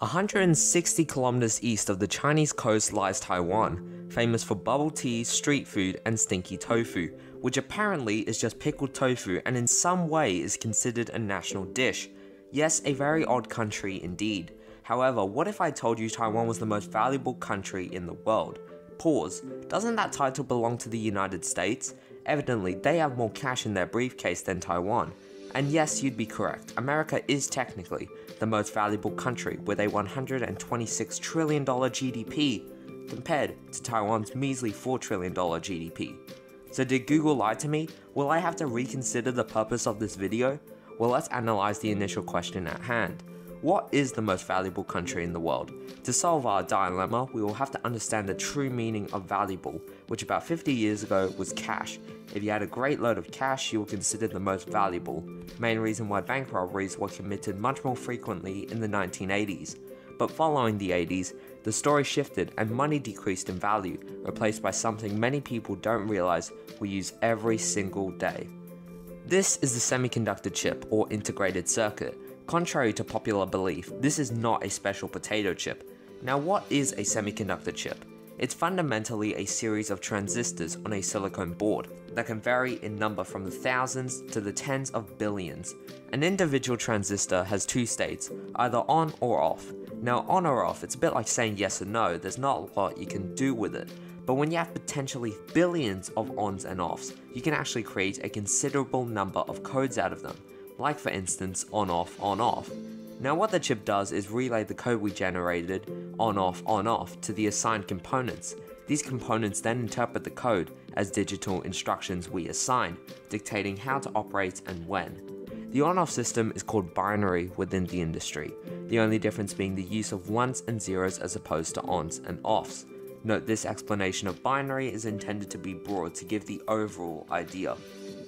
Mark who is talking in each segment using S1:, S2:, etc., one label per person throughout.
S1: 160 kilometers east of the Chinese coast lies Taiwan, famous for bubble tea, street food, and stinky tofu, which apparently is just pickled tofu and in some way is considered a national dish. Yes, a very odd country indeed. However, what if I told you Taiwan was the most valuable country in the world? Pause. Doesn't that title belong to the United States? Evidently, they have more cash in their briefcase than Taiwan. And yes, you'd be correct. America is technically the most valuable country with a $126 trillion GDP compared to Taiwan's measly $4 trillion GDP. So did Google lie to me? Will I have to reconsider the purpose of this video? Well, let's analyze the initial question at hand. What is the most valuable country in the world? To solve our dilemma, we will have to understand the true meaning of valuable, which about 50 years ago was cash. If you had a great load of cash, you were considered the most valuable. Main reason why bank robberies were committed much more frequently in the 1980s. But following the 80s, the story shifted and money decreased in value, replaced by something many people don't realize we use every single day. This is the semiconductor chip or integrated circuit. Contrary to popular belief, this is not a special potato chip. Now what is a semiconductor chip? It's fundamentally a series of transistors on a silicon board that can vary in number from the thousands to the tens of billions. An individual transistor has two states, either on or off. Now on or off, it's a bit like saying yes or no, there's not a lot you can do with it. But when you have potentially billions of ons and offs, you can actually create a considerable number of codes out of them like for instance on off on off. Now what the chip does is relay the code we generated on off on off to the assigned components. These components then interpret the code as digital instructions we assign, dictating how to operate and when. The on-off system is called binary within the industry, the only difference being the use of ones and zeros as opposed to ons and offs. Note this explanation of binary is intended to be broad to give the overall idea.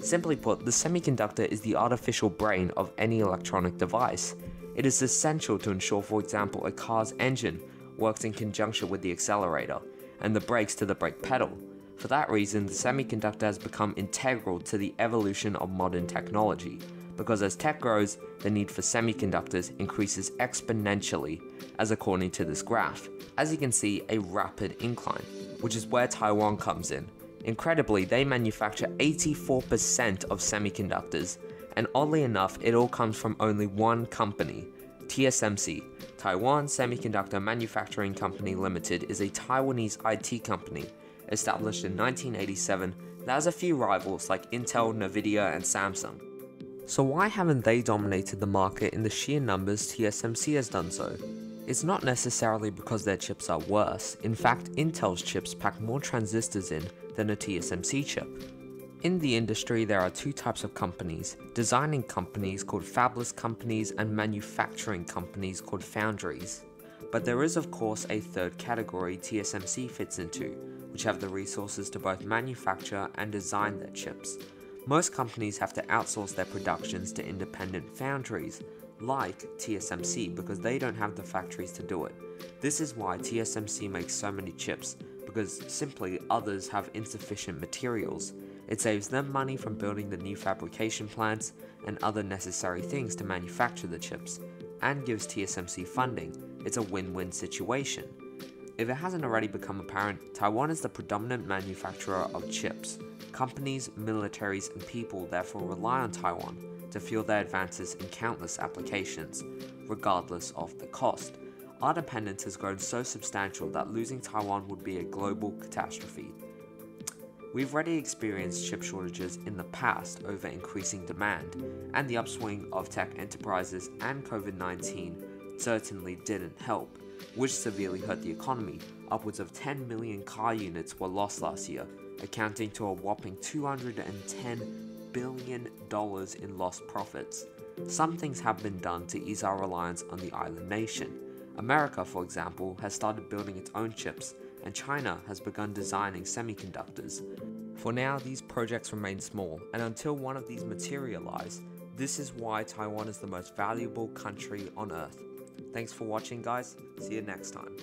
S1: Simply put, the semiconductor is the artificial brain of any electronic device. It is essential to ensure, for example, a car's engine works in conjunction with the accelerator, and the brakes to the brake pedal. For that reason, the semiconductor has become integral to the evolution of modern technology, because as tech grows, the need for semiconductors increases exponentially, as according to this graph. As you can see, a rapid incline, which is where Taiwan comes in. Incredibly, they manufacture 84% of semiconductors, and oddly enough, it all comes from only one company, TSMC. Taiwan Semiconductor Manufacturing Company Limited is a Taiwanese IT company established in 1987 that has a few rivals like Intel, Nvidia, and Samsung. So why haven't they dominated the market in the sheer numbers TSMC has done so? It's not necessarily because their chips are worse, in fact Intel's chips pack more transistors in than a TSMC chip. In the industry, there are two types of companies designing companies called fabless companies and manufacturing companies called foundries. But there is, of course, a third category TSMC fits into, which have the resources to both manufacture and design their chips. Most companies have to outsource their productions to independent foundries, like TSMC, because they don't have the factories to do it. This is why TSMC makes so many chips, because simply others have insufficient materials. It saves them money from building the new fabrication plants and other necessary things to manufacture the chips, and gives TSMC funding. It's a win-win situation. If it hasn't already become apparent, Taiwan is the predominant manufacturer of chips. Companies, militaries, and people therefore rely on Taiwan to fuel their advances in countless applications, regardless of the cost. Our dependence has grown so substantial that losing Taiwan would be a global catastrophe. We've already experienced chip shortages in the past over increasing demand, and the upswing of tech enterprises and COVID 19 certainly didn't help, which severely hurt the economy. Upwards of 10 million car units were lost last year, accounting to a whopping $210 billion dollars in lost profits. Some things have been done to ease our reliance on the island nation. America, for example, has started building its own chips, and China has begun designing semiconductors. For now, these projects remain small, and until one of these materialize, this is why Taiwan is the most valuable country on earth. Thanks for watching guys, see you next time.